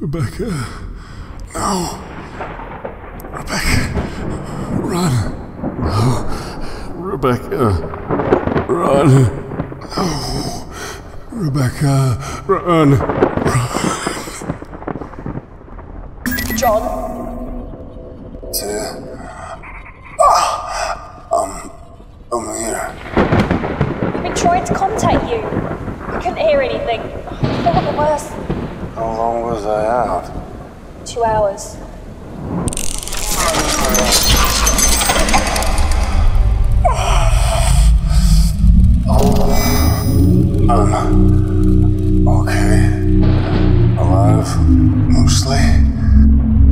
Rebecca. No. Rebecca. Run. No. Rebecca. Run. No. Rebecca. Run. John, Yeah. Ah, um, I'm here. we've been trying to contact you. I couldn't hear anything. I thought the worst. How long was I out? Two hours. Um, okay. Alive. Mostly.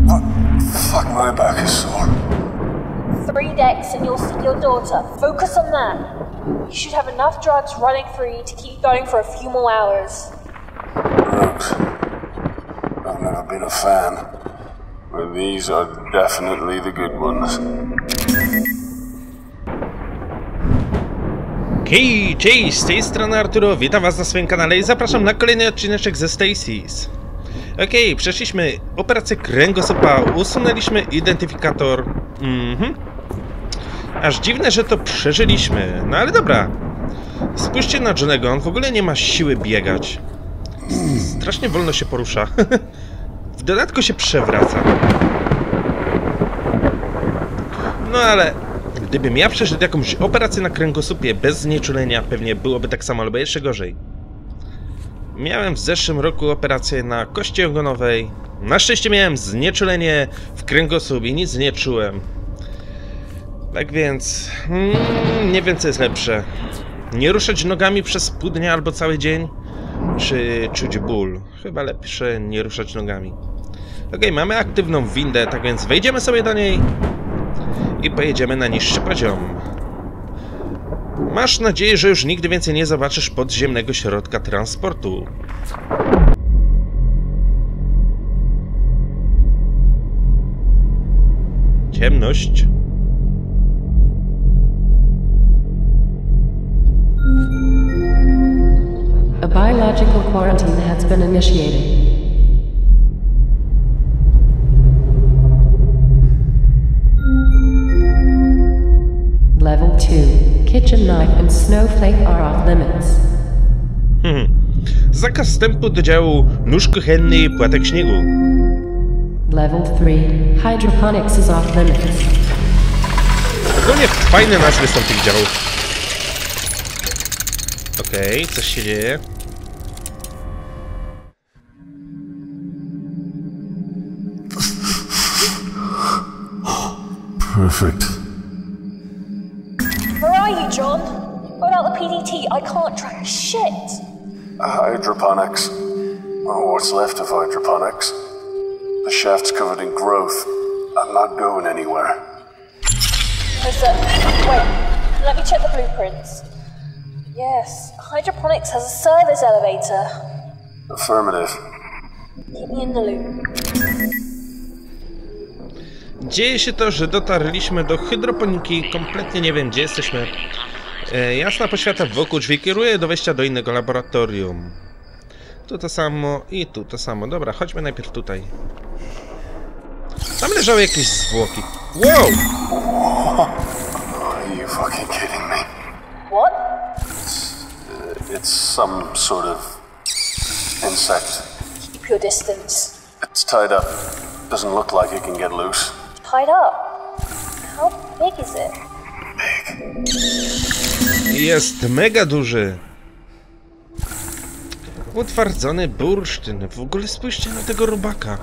But fuck, my back is sore. Three decks and you'll see your daughter. Focus on that. You should have enough drugs running through you to keep going for a few more hours. Drugs. Been a fan. But these are definitely the good ones. Hej, cześć, z tej strony Arturo, witam was na swoim kanale i zapraszam na kolejny odcineczek ze Stacy's. Okej, przeszliśmy operację kręgosłupa, usunęliśmy identyfikator. Mhm. Aż dziwne, że to przeżyliśmy, no ale dobra. Spójrzcie na Johnego, on w ogóle nie ma siły biegać. Strasznie wolno się porusza. w dodatku się przewraca. No ale gdybym ja przeszedł jakąś operację na kręgosłupie bez znieczulenia, pewnie byłoby tak samo, albo jeszcze gorzej. Miałem w zeszłym roku operację na kości ogonowej. Na szczęście miałem znieczulenie w kręgosłup i nic nie czułem. Tak więc... Mm, nie wiem co jest lepsze. Nie ruszać nogami przez pół dnia albo cały dzień? Czy czuć ból? Chyba lepsze nie ruszać nogami. Okej, mamy aktywną windę, tak więc wejdziemy sobie do niej i pojedziemy na niższy poziom. Masz nadzieję, że już nigdy więcej nie zobaczysz podziemnego środka transportu. Ciemność. A biological quarantine has been initiated. Level 2. Kitchen knife and snowflake are off limits. Hmm. Zakaz wstępu do działu nóż kuchenny i płatek śniegu. Level 3. Hydroponics is off limits. Ogólnie fajne nazwy są tych działów. Okej, coś się dzieje. Perfect. You, John? Without the PDT, I can't track a shit. Hydroponics. Or what's left of hydroponics. The shaft's covered in growth. I'm not going anywhere. Listen, wait. Let me check the blueprints. Yes, hydroponics has a service elevator. Affirmative. Keep me in the loop. Dzieje się to, że dotarliśmy do hydroponiki, kompletnie nie wiem gdzie jesteśmy. E, jasna poświata wokół drzwi kieruje do wejścia do innego laboratorium. Tu to samo i tu to samo. Dobra, chodźmy najpierw tutaj. Tam leżały jakieś zwłoki. Wow! Are you fucking kidding me? What? It's some sort of insect. Keep your distance. It's tied up. Doesn't look like it can get loose. Tied up. How big is it? Jest mega duży. Utwardzony bursztyn. W ogóle spójrzcie na tego robaka.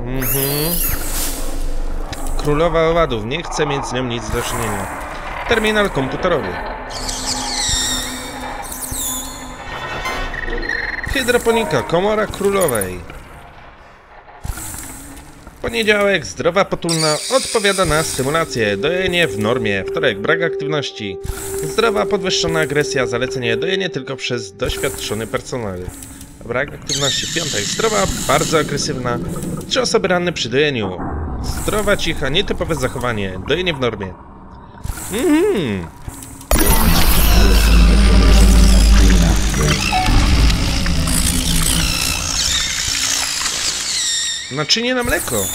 Mhm. Królowa owadów. Nie chcę mieć z nią nic do czynienia. Terminal komputerowy. Hydroponika. Komora królowej. Poniedziałek, zdrowa potulna, odpowiada na stymulację, dojenie w normie, wtorek, brak aktywności, zdrowa podwyższona agresja, zalecenie, dojenie tylko przez doświadczony personel, brak aktywności, piątek, zdrowa, bardzo agresywna, trzy osoby ranne przy dojeniu, zdrowa, cicha, nietypowe zachowanie, dojenie w normie. Mhm. Naczynie na mleko.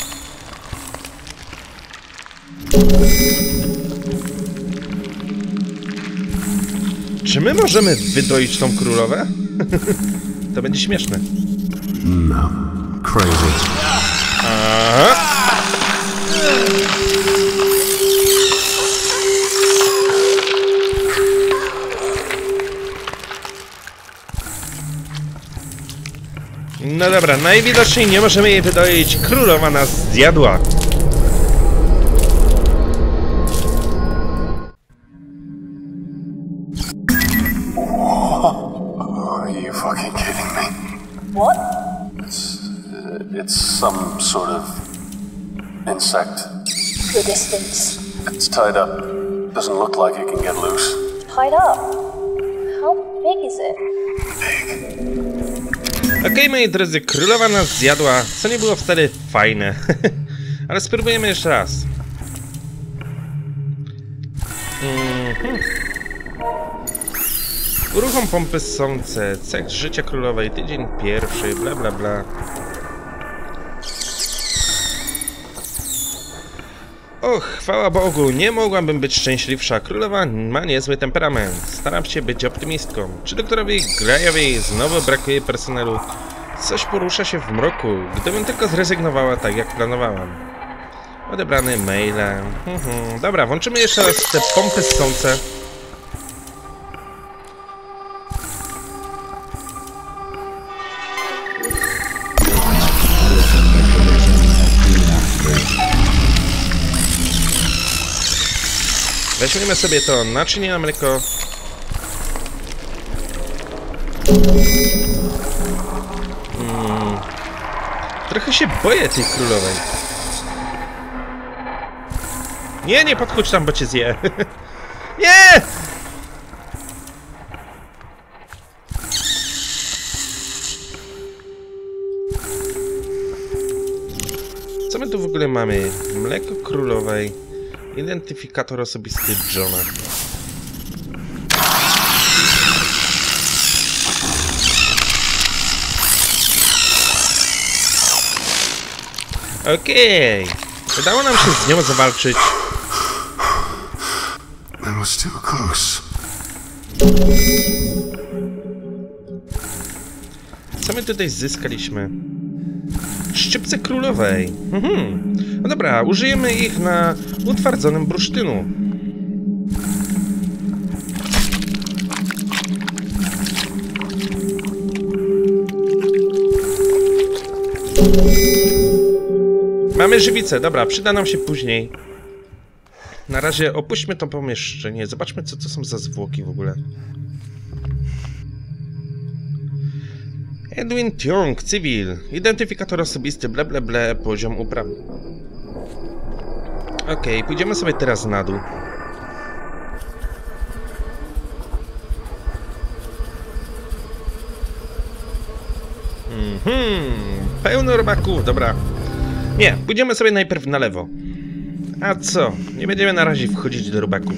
Czy my możemy wydoić tą królowę? to będzie śmieszne. No. Crazy. No dobra, najwidoczniej nie możemy jej wydoić. Królowa nas zjadła. Are you fucking kidding me? What? It's some sort of insect. Your distance. It's tied up. Doesn't look like it can get loose. Tied up. How big is it? Okej, moi drodzy, królowa nas zjadła, co nie było wtedy fajne. Ale spróbujemy jeszcze raz. Mhm. Uruchom pompy ssące, cech życia królowej, tydzień pierwszy, bla bla bla. Och, chwała Bogu, nie mogłabym być szczęśliwsza. Królowa ma niezły temperament. Staram się być optymistką. Czy doktorowi Grajowi znowu brakuje personelu? Coś porusza się w mroku. Gdybym tylko zrezygnowała tak, jak planowałam. Odebrane maile. Mhm. Dobra, włączymy jeszcze raz te pompy ssące. Weźmiemy sobie to naczynie na mleko. Mm. Trochę się boję tej królowej. Nie, nie podchodź tam, bo cię zje. nie! Co my tu w ogóle mamy? Mleko królowej. Identyfikator osobisty Johna. Okej. Udało nam się z nią zawalczyć. Co my tutaj zyskaliśmy? Szczypce królowej. Mhm. No dobra, użyjemy ich na utwardzonym bursztynu. Mamy żywicę, dobra, przyda nam się później. Na razie opuśćmy to pomieszczenie. Zobaczmy, co to są za zwłoki w ogóle. Edwin Tiong, cywil. Identyfikator osobisty, ble ble poziom upraw. Okej, pójdziemy sobie teraz na dół. Mhm, pełno robaków, dobra. Nie, pójdziemy sobie najpierw na lewo. A co? Nie będziemy na razie wchodzić do robaków.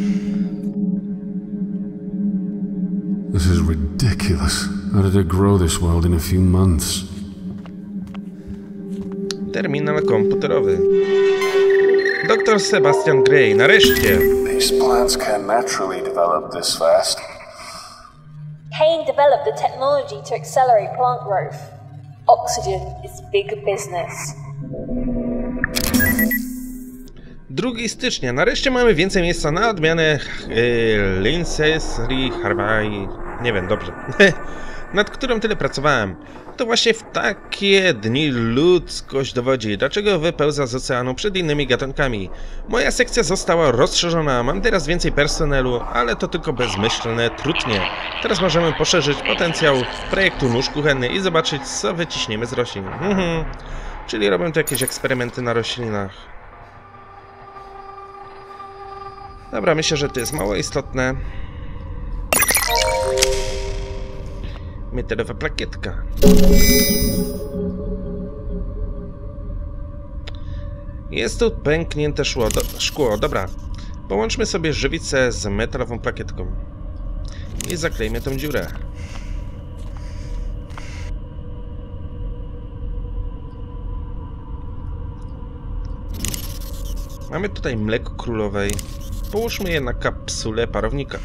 This is ridiculous. How did it grow this world in a few months? Terminal komputerowy. Doktor Sebastian Gray, nareszcie! These plants can naturally develop this fast. Kane developed the technology to accelerate plant growth. Oxygen is big business. 2 stycznia. Nareszcie mamy więcej miejsca na odmianę yy, Lincesry Harvey. Nie wiem, dobrze. Nad którą tyle pracowałem. To właśnie w takie dni ludzkość dowodzi, dlaczego wypełza z oceanu przed innymi gatunkami. Moja sekcja została rozszerzona, mam teraz więcej personelu, ale to tylko bezmyślne trudnie. Teraz możemy poszerzyć potencjał projektu nóż kuchenny i zobaczyć, co wyciśniemy z roślin. Mhm. Czyli robią tu jakieś eksperymenty na roślinach. Dobra, myślę, że to jest mało istotne. metalowa plakietka. Jest tu pęknięte szło, do, szkło. Dobra, połączmy sobie żywicę z metalową plakietką. I zaklejmy tą dziurę. Mamy tutaj mleko królowej. Połóżmy je na kapsule parownika.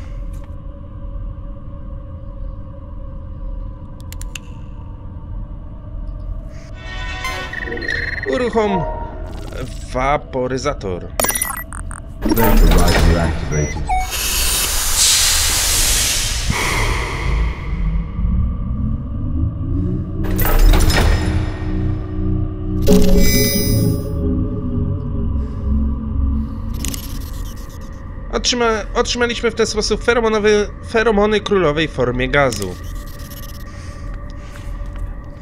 Uruchom waporyzator. Otrzyma, otrzymaliśmy w ten sposób feromony królowej w formie gazu.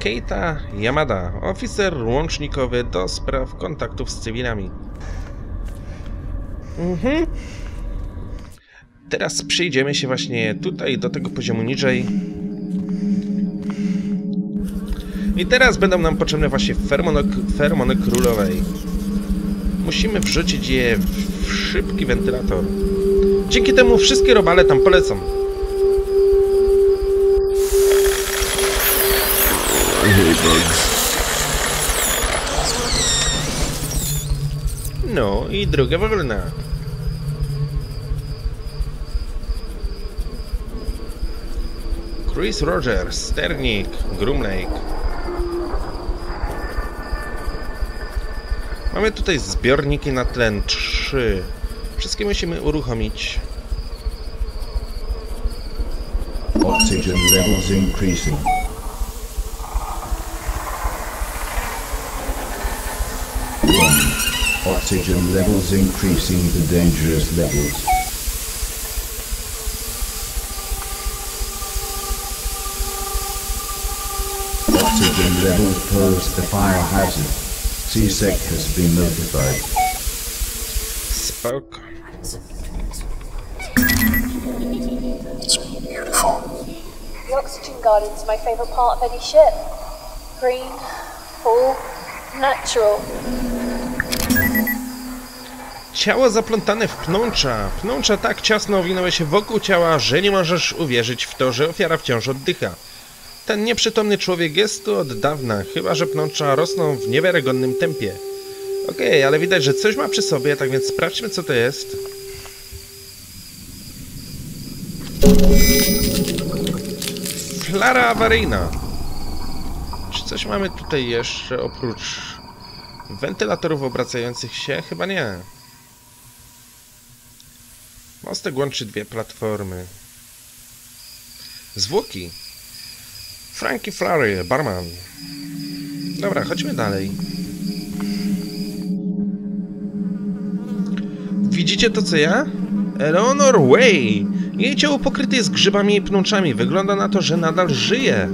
Keita Yamada, oficer łącznikowy do spraw kontaktów z cywilami. Mhm. Teraz przejdziemy się właśnie tutaj do tego poziomu niżej. I teraz będą nam potrzebne właśnie fermono, feromony królowej. Musimy wrzucić je w szybki wentylator. Dzięki temu wszystkie robale tam polecą. No i druga wolna. Chris Rogers, sternik, Groom Lake. Mamy tutaj zbiorniki na tlen 3. Wszystkie musimy uruchomić. Oxygen levels increasing. Oxygen levels increasing to dangerous levels. Oxygen levels pose a fire hazard. CSEC has been notified. Spoko. It's beautiful. The oxygen garden's my favourite part of any ship. Green, full, natural. Ciało zaplątane w pnącza. Pnącza tak ciasno owinęły się wokół ciała, że nie możesz uwierzyć w to, że ofiara wciąż oddycha. Ten nieprzytomny człowiek jest tu od dawna, chyba że pnącza rosną w niewiarygodnym tempie. Okej, ale widać, że coś ma przy sobie, tak więc sprawdźmy co to jest. Flara awaryjna. Czy coś mamy tutaj jeszcze oprócz wentylatorów obracających się? Chyba nie. Mostek łączy dwie platformy. Zwłoki. Frankie Flurry, barman. Dobra, chodźmy dalej. Widzicie to co ja? Eleanor Way! Jej ciało pokryte jest grzybami i pnączami. Wygląda na to, że nadal żyje.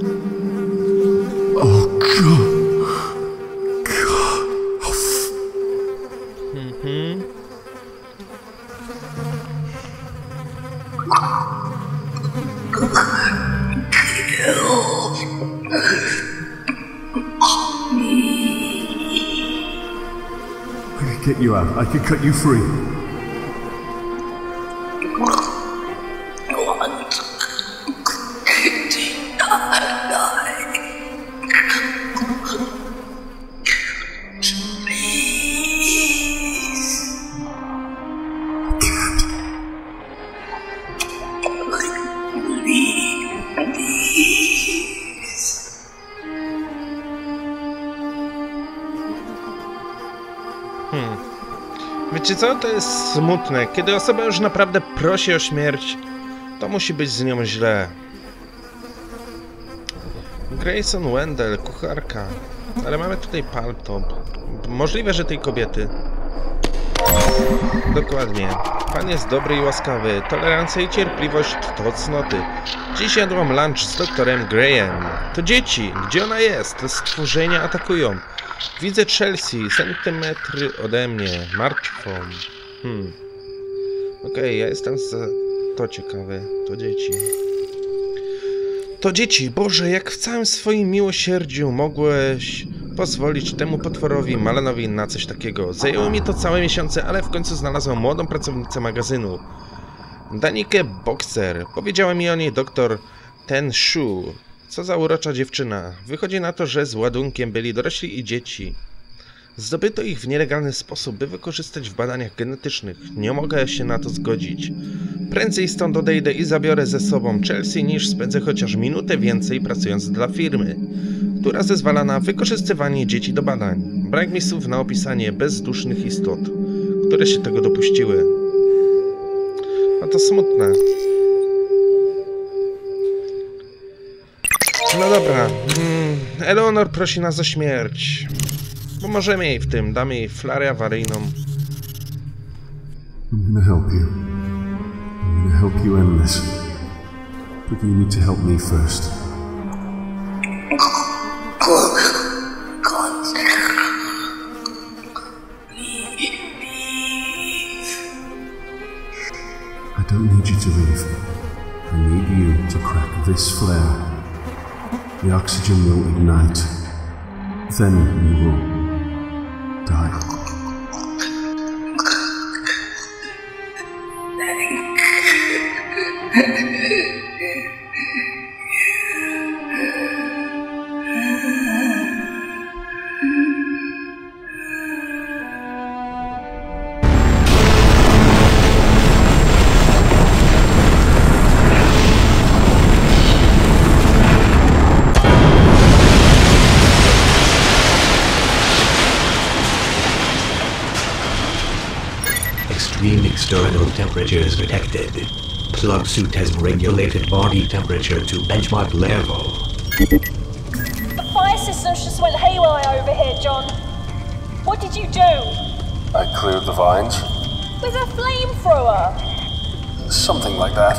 I could get you out. I could cut you free. To jest smutne. Kiedy osoba już naprawdę prosi o śmierć, to musi być z nią źle. Grayson Wendell, kucharka. Ale mamy tutaj paltop. Możliwe, że tej kobiety. Dokładnie. Pan jest dobry i łaskawy. Tolerancja i cierpliwość to cnoty. Dziś jadłam lunch z doktorem Graham. To dzieci. Gdzie ona jest? Stworzenia atakują. Widzę Chelsea, centymetry ode mnie, martwą. Hmm. Okej, ja jestem za to ciekawy. To dzieci. To dzieci, Boże, jak w całym swoim miłosierdziu mogłeś pozwolić temu potworowi Malanowi na coś takiego. Zajęło mi to całe miesiące, ale w końcu znalazłam młodą pracownicę magazynu. Danikę Boxer. Powiedziała mi o niej doktor Ten Shu. Co za urocza dziewczyna. Wychodzi na to, że z ładunkiem byli dorośli i dzieci. Zdobyto ich w nielegalny sposób, by wykorzystać w badaniach genetycznych. Nie mogę się na to zgodzić. Prędzej stąd odejdę i zabiorę ze sobą Chelsea, niż spędzę chociaż minutę więcej pracując dla firmy, która zezwala na wykorzystywanie dzieci do badań. Brak mi słów na opisanie bezdusznych istot, które się tego dopuściły. A to smutne. No dobra. Mm, Eleonor prosi nas o śmierć. Pomożemy jej w tym, damy jej flarę awaryjną. I'm help you. I'm help you end. But you need to help me first. I don't need you to leave. I need you to crack this flare. The oxygen will ignite. Then you will die. External temperatures detected. Plug suit has regulated body temperature to benchmark level. The fire systems just went haywire over here, John. What did you do? I cleared the vines. With a flamethrower? Something like that.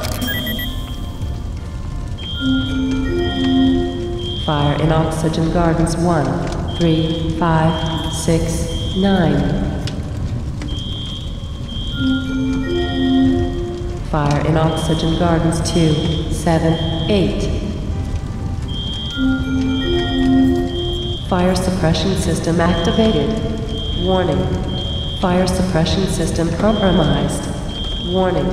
Fire in Oxygen Gardens 1, 3, 5, 6, 9. Fire in Oxygen Gardens 2, 7, 8. Fire suppression system activated. Warning. Fire suppression system compromised. Warning.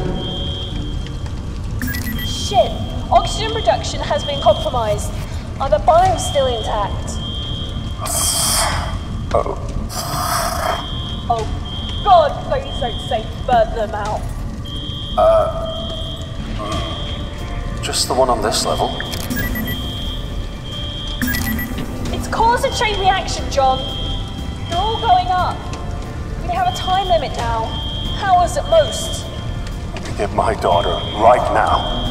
Shit! Oxygen production has been compromised. Are the biomes still intact? Oh. oh, God, please don't say burn them out. Uh, just the one on this level. It's cause a chain reaction, John. They're all going up. We have a time limit now. Hours at most. Get my daughter right now.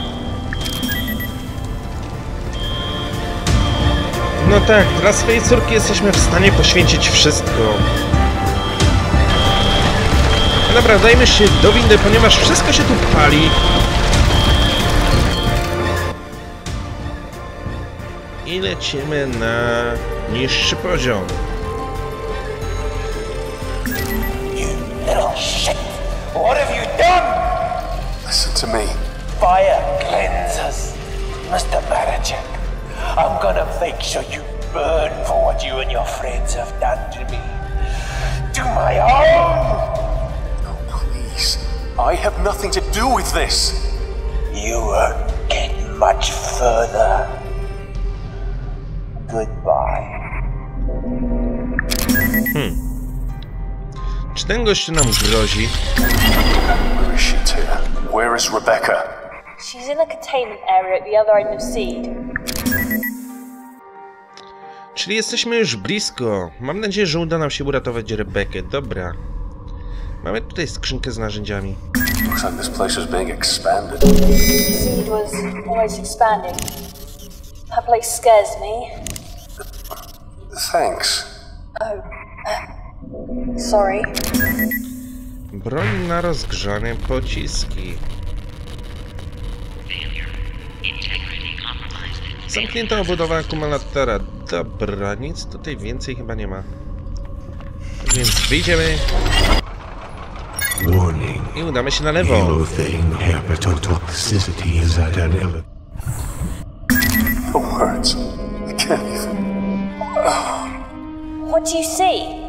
No tak, dla swojej córki jesteśmy w stanie poświęcić wszystko. Dobra, dajmy się do windy, ponieważ wszystko się tu pali. I lecimy na niższy poziom. Little shit! What have you done? Listen to me. Fire cleansers. Mr. Maracek, I'm gonna make sure you burn for what you and your friends have done to me. To my own! I have nothing to do with this. You won't get much further. Goodbye. Czy ten gościu nam grozi? Where is she? Where is Rebecca? She's in the containment area at the other end of Seed. Czyli jesteśmy już blisko. Mam nadzieję, że uda nam się uratować Rebekę. Dobra. Mamy tutaj skrzynkę z narzędziami. Looks like this place is being expanded. Seed was always expanding. That place scares me. Thanks. Oh. Sorry. Broń na rozgrzane pociski. Zamknięta obudowa akumulatora. Dobra, nic tutaj więcej chyba nie ma. Więc wyjdziemy. I udamy się na lewo. Halothane hepatotoxicity is at an ele- The words. I can't even. What do you see?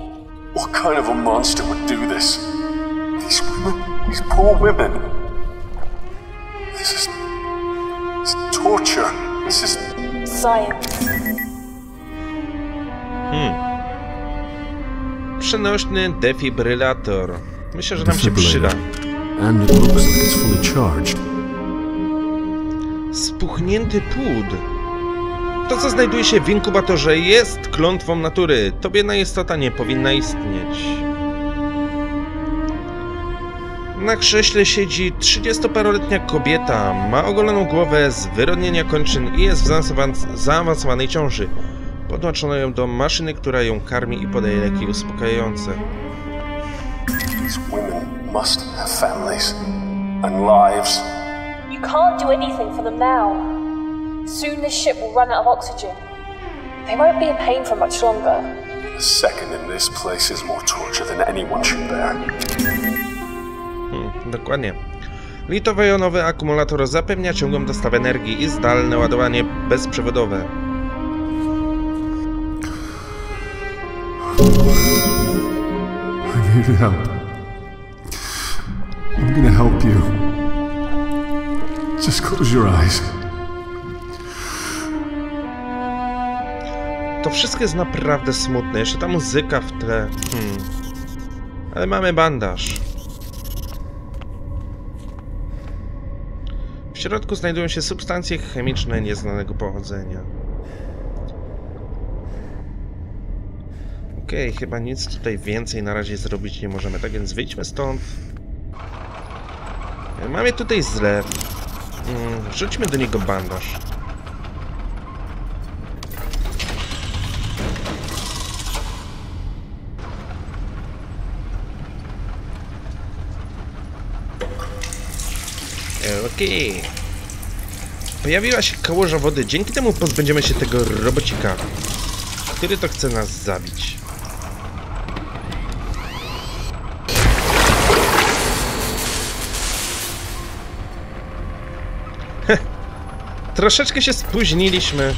What kind of a monster would do this? These women, these poor women. This is. This is torture. This is. Science. Hmm. Przenośny defibrylator. Myślę, że nam się przyda. Spuchnięty płód. To, co znajduje się w inkubatorze, jest klątwą natury. Tobie istota nie powinna istnieć. Na krześle siedzi 30-paroletnia kobieta. Ma ogoloną głowę, zwyrodnienia kończyn i jest w zaawansowan- zaawansowanej ciąży. Podłączono ją do maszyny, która ją karmi i podaje leki uspokajające. These women must have families and lives. You can't do anything for them now. Soon this ship will run out of oxygen. They won't be in pain for much longer. A second in this place is more torture than anyone should bear. Hmm, dokładnie. Litowo-jonowy akumulator zapewnia ciągłą dostawę energii i zdalne ładowanie bezprzewodowe. I need help. I'm gonna help you. Just close your eyes. To wszystko jest naprawdę smutne. Jeszcze ta muzyka w tle. Hmm. Ale mamy bandaż. W środku znajdują się substancje chemiczne nieznanego pochodzenia. Okej, chyba nic tutaj więcej na razie zrobić nie możemy, tak więc wyjdźmy stąd. Mamy tutaj zlew. Mm, Wrzućmy do niego bandaż. Okej. Pojawiła się kałuża wody. Dzięki temu pozbędziemy się tego robocika, który to chce nas zabić. Troszeczkę się spóźniliśmy.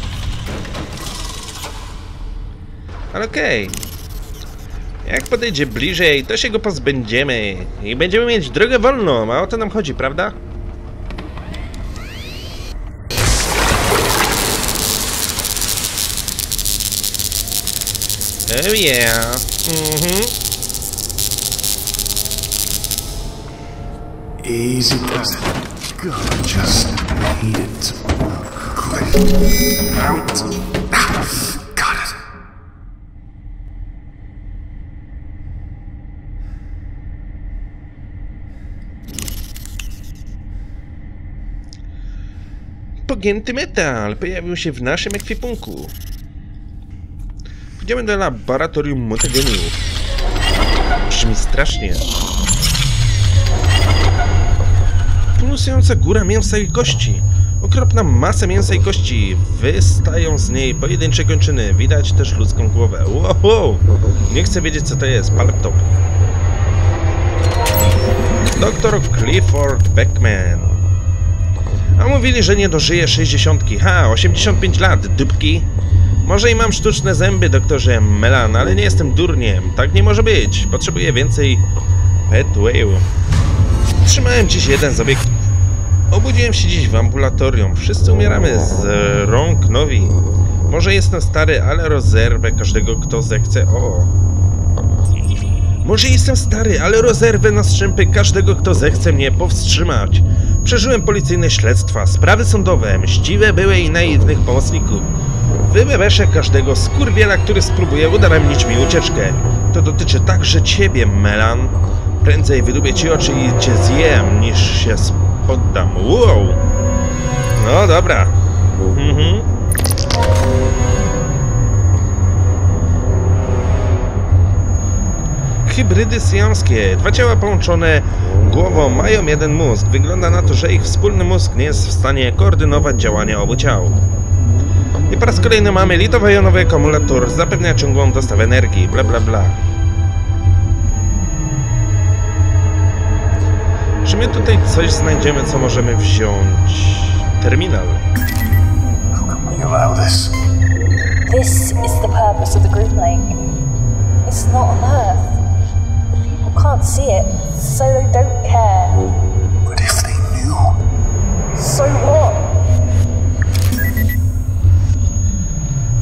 Ale okej. Jak podejdzie bliżej, to się go pozbędziemy. I będziemy mieć drogę wolną, a o to nam chodzi, prawda? Oh yeah. Mhm. Easy does it. God, just it. Out. Got it. Pogięty metal pojawił się w naszym ekwipunku. Pójdziemy do laboratorium mutageniów. Brzmi strasznie. Pulsująca góra mięsa i kości. Okropna masa mięsa i kości. Wystają z niej pojedyncze kończyny. Widać też ludzką głowę. Wow, wow. Nie chcę wiedzieć co to jest. Laptop. Doktor Clifford Beckman. A mówili, że nie dożyję 60. Ha, 85 lat, dupki. Może i mam sztuczne zęby, doktorze Melan, ale nie jestem durniem. Tak nie może być. Potrzebuję więcej petwayu. Trzymałem dziś jeden z obiektów. Obudziłem się dziś w ambulatorium. Wszyscy umieramy z rąk nowi. Może jestem stary, ale rozerwę każdego, kto zechce. O. Może jestem stary, ale rozerwę na strzępy każdego, kto zechce mnie powstrzymać. Przeżyłem policyjne śledztwa, sprawy sądowe, mściwe były i naiwnych pomocników. Wybebeszę każdego skurwiela, który spróbuje udaremnić mi ucieczkę. To dotyczy także ciebie, Melan. Prędzej wydubię ci oczy i cię zjem, niż się poddam. Wow! No dobra. Mhm. Hybrydy syjamskie. Dwa ciała połączone głową mają jeden mózg. Wygląda na to, że ich wspólny mózg nie jest w stanie koordynować działania obu ciał. I po raz kolejny mamy litowo-jonowy akumulator, zapewnia ciągłą dostawę energii, bla bla bla. Czy my tutaj coś znajdziemy, co możemy wziąć? Terminal. We allow this? This is the purpose of the group link. It's not on Earth. People can't see it, so they don't care. But if they knew, So what?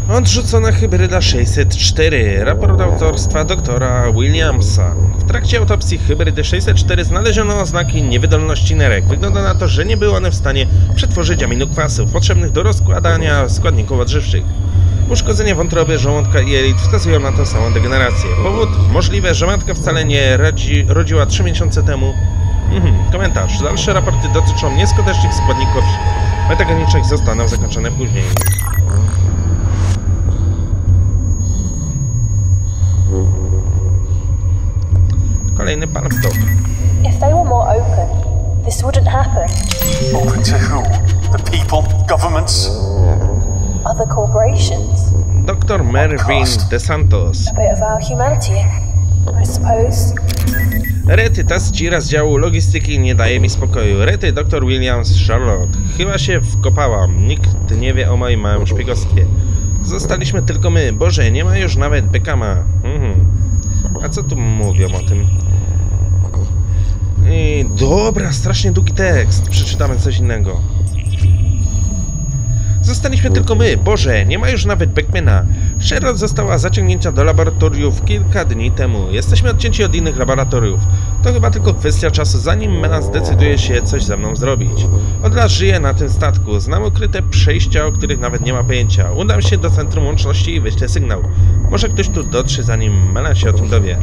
Odrzucona hybryda 604. Raport autorstwa doktora Williamsa. W trakcie autopsji hybrydy 604 znaleziono oznaki niewydolności nerek. Wygląda na to, że nie były one w stanie przetworzyć aminokwasów potrzebnych do rozkładania składników odżywczych. Uszkodzenia wątroby, żołądka i jelit wskazują na tą samą degenerację. Powód? Możliwe, że matka wcale nie rodzi, rodziła 3 miesiące temu. Mhm. Komentarz. Dalsze raporty dotyczą nieskutecznych składników metagenicznych zostaną zakończone później. Kolejny pan w dom. If they were more open, this wouldn't happen. Open to who? The people? Governments? Other corporations. Dr Mervyn DeSantos. A bit of our humanity, I suppose. Rety, ta zdzira z działu logistyki nie daje mi spokoju. Rety, dr Williams, Charlotte. Chyba się wkopałam. Nikt nie wie o moim małym szpiegostwie. Zostaliśmy tylko my. Boże, nie ma już nawet Beckama. Mhm. A co tu mówią o tym? I, dobra, strasznie długi tekst. Przeczytamy coś innego. Zostaliśmy tylko my. Boże, nie ma już nawet Beckmana. Sherrod została zaciągnięta do laboratoriów kilka dni temu. Jesteśmy odcięci od innych laboratoriów. To chyba tylko kwestia czasu, zanim Mena zdecyduje się coś ze mną zrobić. Od lat żyję na tym statku. Znam ukryte przejścia, o których nawet nie ma pojęcia. Udam się do centrum łączności i wyślę sygnał. Może ktoś tu dotrze, zanim Mena się o tym dowie.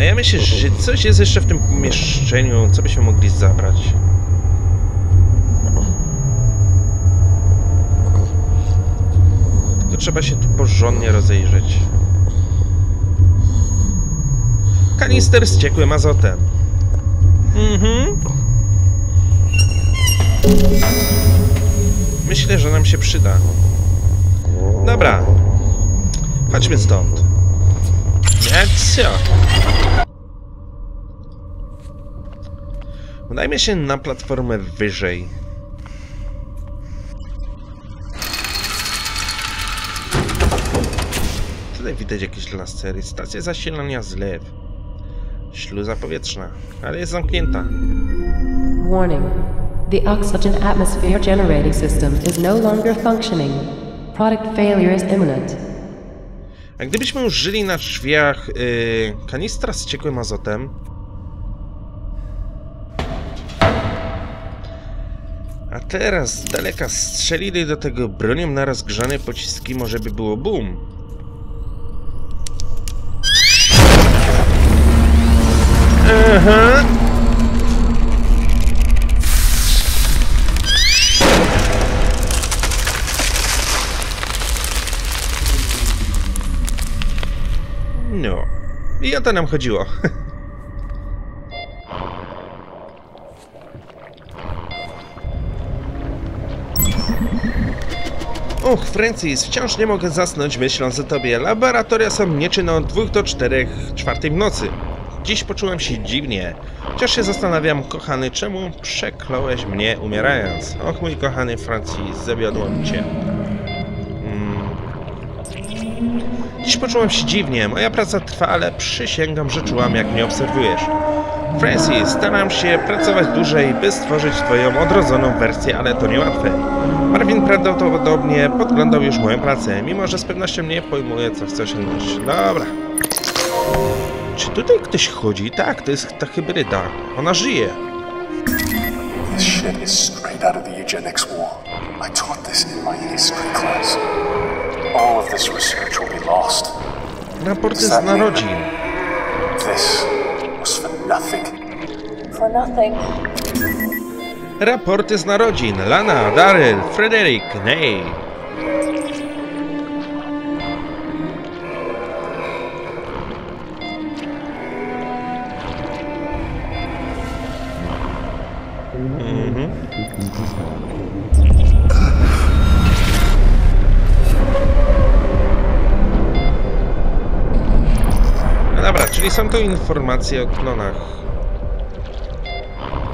A ja myślę, że coś jest jeszcze w tym pomieszczeniu, co byśmy mogli zabrać. Tylko trzeba się tu porządnie rozejrzeć. Kanister z ciekłym azotem. Mhm. Myślę, że nam się przyda. Dobra. Chodźmy stąd. Co? Udajmy się na platformę wyżej. Tutaj widać jakieś lasery. Stacja zasilania zlew. Śluza powietrzna, ale jest zamknięta. Warning. The oxygen atmosphere generating system is no longer functioning. Product failure is imminent. A gdybyśmy już żyli na drzwiach yy, kanistra z ciekłym azotem, a teraz z daleka strzelili do tego bronią na rozgrzane pociski, może by było boom. Aha. I o to nam chodziło. Och, Francis, wciąż nie mogę zasnąć myśląc o tobie. Laboratoria są nieczynne od 2 do 4, czwartej w nocy. Dziś poczułem się dziwnie. Wciąż się zastanawiam, kochany, czemu przekląłeś mnie umierając? Och, mój kochany Francis, zawiodłem cię. Dziś poczułem się dziwnie. Moja praca trwa, ale przysięgam, że czułam, jak mnie obserwujesz. Francis, staram się pracować dłużej, by stworzyć twoją odrodzoną wersję, ale to niełatwe. Marvin prawdopodobnie podglądał już moją pracę, mimo że z pewnością nie pojmuje, co chce osiągnąć. Dobra. Czy tutaj ktoś chodzi? Tak, to jest ta hybryda. Ona żyje. This shit is straight out of the eugenics war. I taught this in my history class. All of this research will be lost. Raporty z narodzin. This was for nothing. For nothing. Raporty z narodzin. Lana, Daryl, Frederick, Ney. Są to informacje o klonach.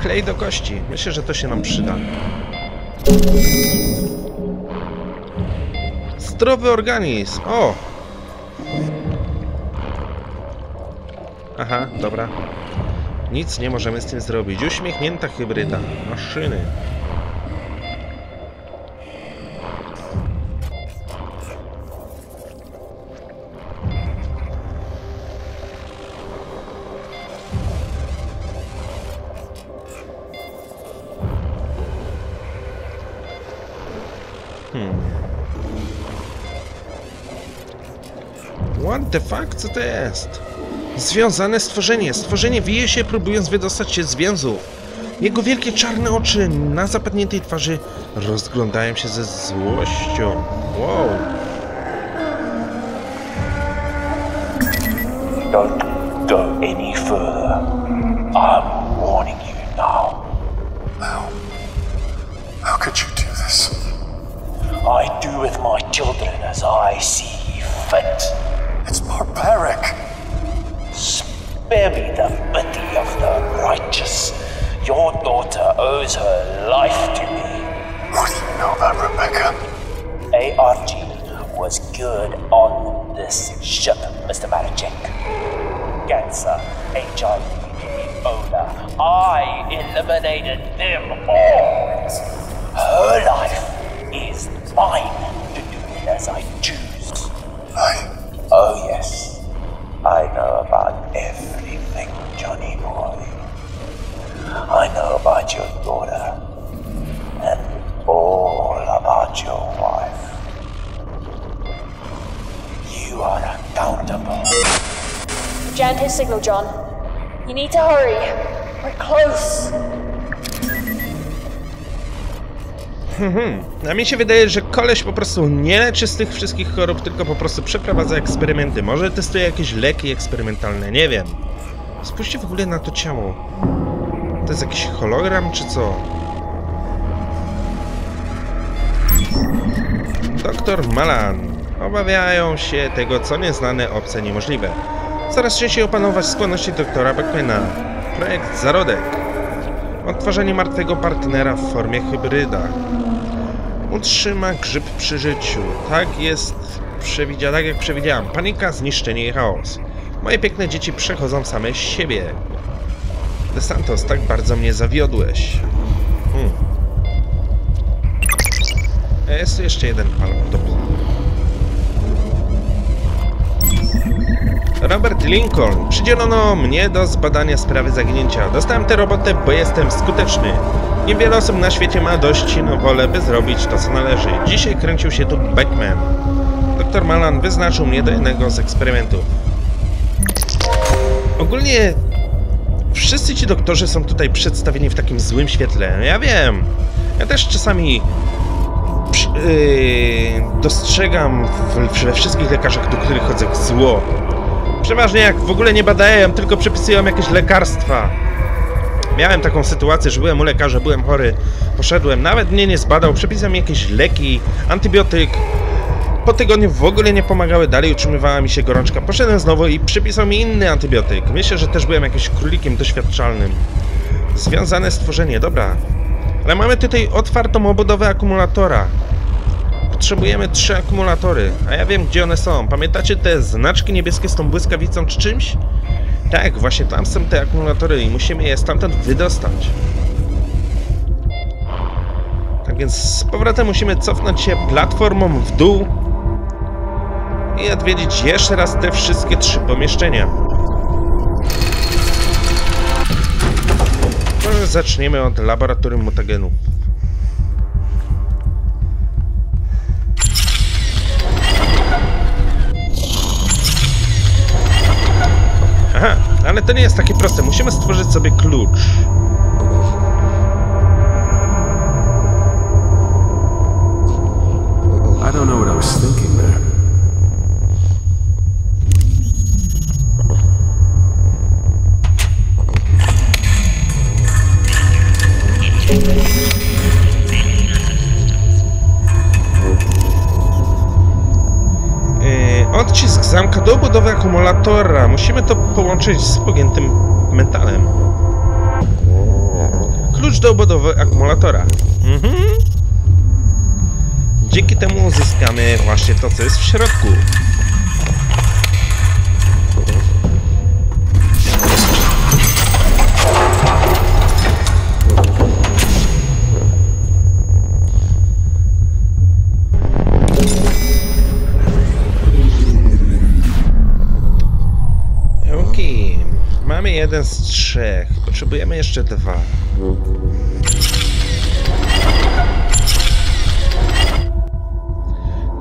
Klej do kości. Myślę, że to się nam przyda. Zdrowy organizm. O! Aha, dobra. Nic nie możemy z tym zrobić. Uśmiechnięta hybryda. Maszyny. Fuck? Co to jest? Związane stworzenie. Stworzenie wije się, próbując wydostać się z więzów. Jego wielkie czarne oczy na zapadniętej twarzy rozglądają się ze złością. Wow. Don't go any further. I'm warning you now. How? How could you do this? I do with my children as I see fit. It's barbaric. Spare me the pity of the righteous. Your daughter owes her life to me. What do you know about Rebecca? ARG was good on this ship, Mr. Marichek. Cancer, HIV, Ebola. I eliminated them all. Her life is mine to do as I choose. I. Oh, yes. I know about everything, Johnny boy. I know about your daughter and all about your wife. You are accountable. Jammed his signal, John. You need to hurry. We're close. A mi się wydaje, że koleś po prostu nie leczy z tych wszystkich chorób, tylko po prostu przeprowadza eksperymenty. Może testuje jakieś leki eksperymentalne, nie wiem. Spójrzcie w ogóle na to ciało. To jest jakiś hologram, czy co? Doktor Malan. Obawiają się tego, co nieznane, obce, niemożliwe. Coraz częściej opanować skłonności doktora Beckmana. Projekt Zarodek. Odtwarzanie martwego partnera w formie hybryda. Utrzyma grzyb przy życiu. Tak jest przewidział, tak jak przewidziałam. Panika, zniszczenie i chaos. Moje piękne dzieci przechodzą same z siebie. De Santos, tak bardzo mnie zawiodłeś. Hmm. E, Jest jeszcze jeden palm. Dobrze. Robert Lincoln. Przydzielono mnie do zbadania sprawy zaginięcia. Dostałem tę robotę, bo jestem skuteczny. Niewiele osób na świecie ma dość no wolę, by zrobić to, co należy. Dzisiaj kręcił się tu Batman. Dr Malan wyznaczył mnie do jednego z eksperymentów. Ogólnie wszyscy ci doktorzy są tutaj przedstawieni w takim złym świetle. Ja wiem. Ja też czasami przy- yy, dostrzegam we wszystkich lekarzach, do których chodzę, zło. Przeważnie jak w ogóle nie badają, tylko przepisują jakieś lekarstwa. Miałem taką sytuację, że byłem u lekarza, byłem chory, poszedłem, nawet mnie nie zbadał, przepisał mi jakieś leki, antybiotyk. Po tygodniu w ogóle nie pomagały, dalej utrzymywała mi się gorączka. Poszedłem znowu i przypisał mi inny antybiotyk. Myślę, że też byłem jakimś królikiem doświadczalnym. Związane stworzenie, dobra. Ale mamy tutaj otwartą obudowę akumulatora. Potrzebujemy trzy akumulatory, a ja wiem gdzie one są. Pamiętacie te znaczki niebieskie z tą błyskawicą czy czymś? Tak, właśnie tam są te akumulatory i musimy je stamtąd wydostać. Tak więc z powrotem musimy cofnąć się platformą w dół i odwiedzić jeszcze raz te wszystkie trzy pomieszczenia. Może zaczniemy od laboratorium mutagenów. Aha, ale to nie jest takie proste. Musimy stworzyć sobie klucz. I don't know what I was thinking there. Do obudowy akumulatora. Musimy to połączyć z pogiętym metalem. Klucz do obudowy akumulatora. Mhm. Dzięki temu uzyskamy właśnie to, co jest w środku. Jeden z trzech. Potrzebujemy jeszcze dwa.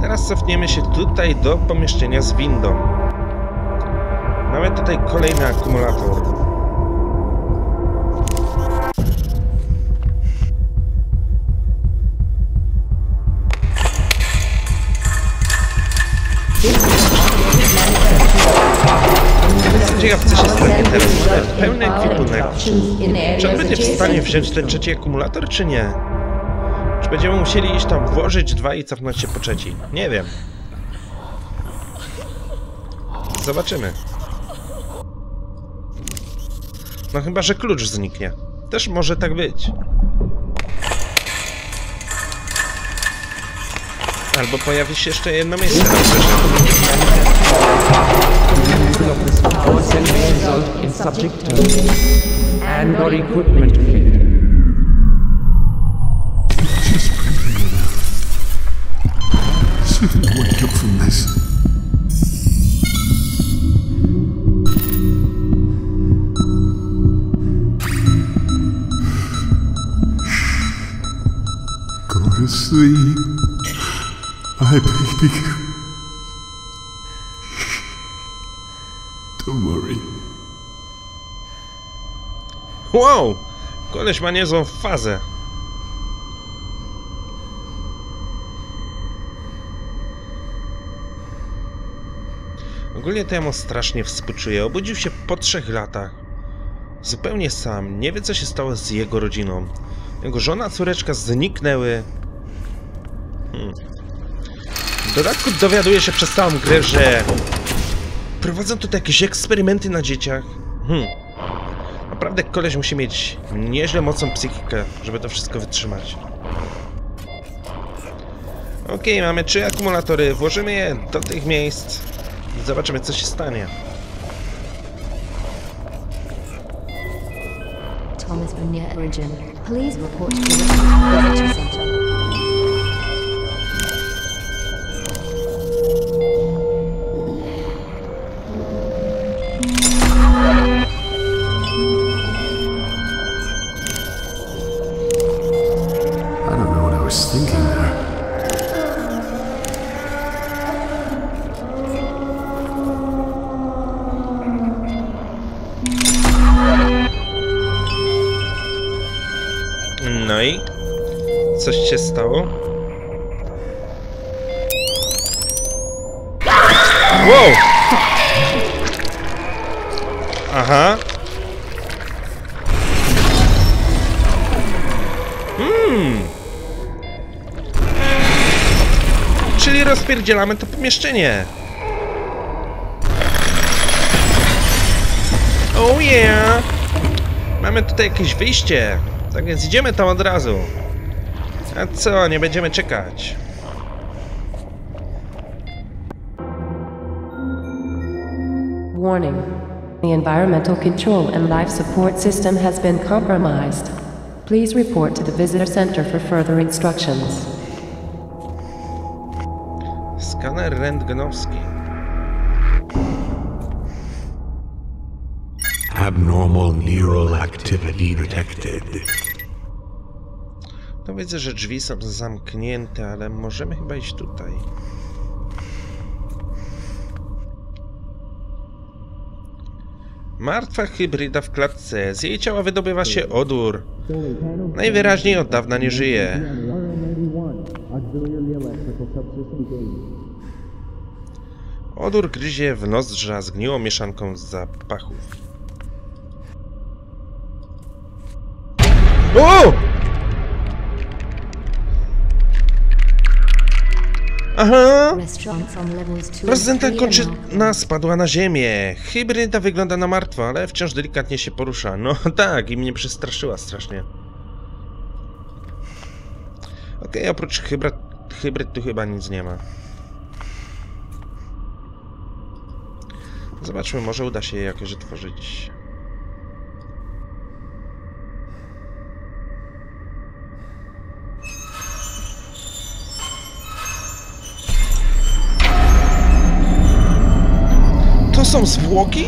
teraz cofniemy się tutaj do pomieszczenia z windą. Mamy tutaj kolejny akumulator. Co się teraz. Mamy pełny ekwipunek. Czy on będzie w stanie wziąć ten trzeci akumulator, czy nie? Czy będziemy musieli iść tam włożyć dwa i cofnąć się po trzeci? Nie wiem. Zobaczymy. No chyba, że klucz zniknie. Też może tak być. Albo pojawi się jeszcze jedno miejsce na krzyżu. Power cell may result in subject term and or equipment failure. Wake up from this. Go to sleep. My baby. Wow! Koleś ma niezłą fazę. Ogólnie to ja mu strasznie współczuję. Obudził się po trzech latach. Zupełnie sam. Nie wie, co się stało z jego rodziną. Jego żona, córeczka zniknęły. Hmm. W dodatku dowiaduje się przez całą grę, że prowadzą tutaj jakieś eksperymenty na dzieciach. Hmm. Naprawdę koleś musi mieć nieźle mocną psychikę, żeby to wszystko wytrzymać. Okej, mamy trzy akumulatory. Włożymy je do tych miejsc i zobaczymy, co się stanie. Thomas Origin. Report to the Center. Czyli rozpierdzielamy to pomieszczenie. Oh yeah! Mamy tutaj jakieś wyjście. Tak więc idziemy tam od razu. A co, nie będziemy czekać. Warning. The environmental control and life support system has been compromised. Please report to the Visitor Center for further instructions. Skaner rentgenowski. Abnormal neural activity detected. To widzę, że drzwi są zamknięte, ale możemy chyba iść tutaj. Martwa hybryda w klatce. Z jej ciała wydobywa się odór. Najwyraźniej od dawna nie żyje. Odór gryzie w nozdrza zgniłą mieszanką z zapachów. O! Aha! Restaurants on levels 2 and Prezydenta 3 kończyna spadła na ziemię. Hybryda wygląda na martwą, ale wciąż delikatnie się porusza. No tak, i mnie przestraszyła strasznie. Okej, oprócz hybryd, hybryd tu chyba nic nie ma. Zobaczmy, może uda się je jakoś otworzyć. To są zwłoki?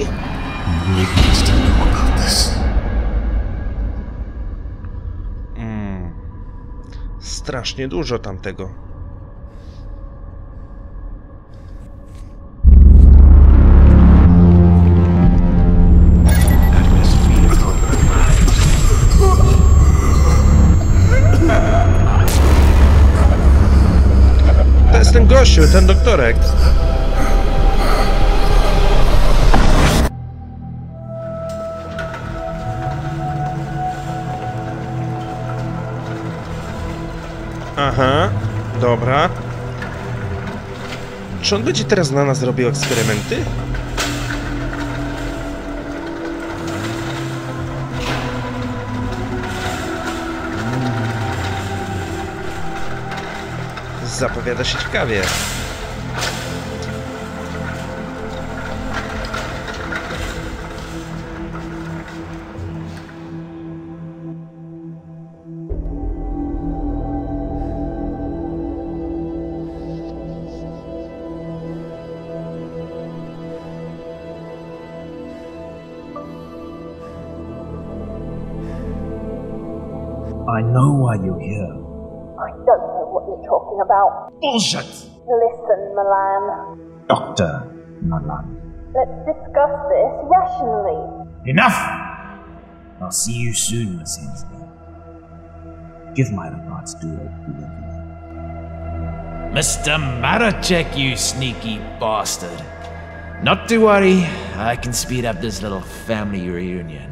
Mm. Strasznie dużo tamtego. Gościu, ten doktorek. Aha, dobra. Czy on będzie teraz na nas robił eksperymenty? Zapowiada się ciekawie. I know why you're here. You're talking about. Bullshit! Listen, Milan. Dr. Milan. Let's discuss this rationally. Enough! I'll see you soon, Miss Hensley. Give my regards to whoever Mr. Maracek, you sneaky bastard. Not to worry, I can speed up this little family reunion.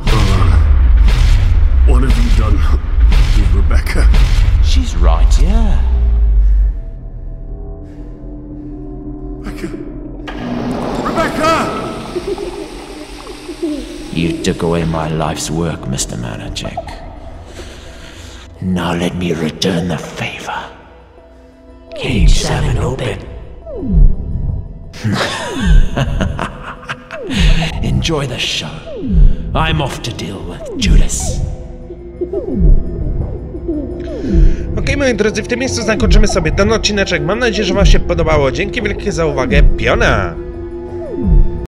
Ah, what have you done with Rebecca? She's right, yeah. Rebecca! You took away my life's work, Mr. Maracek. Now let me return the favor. Cage seven open. Enjoy the show. I'm off to deal with Judas. Okej, moi drodzy, w tym miejscu zakończymy sobie ten odcineczek. Mam nadzieję, że wam się podobało. Dzięki wielkie za uwagę. Piona!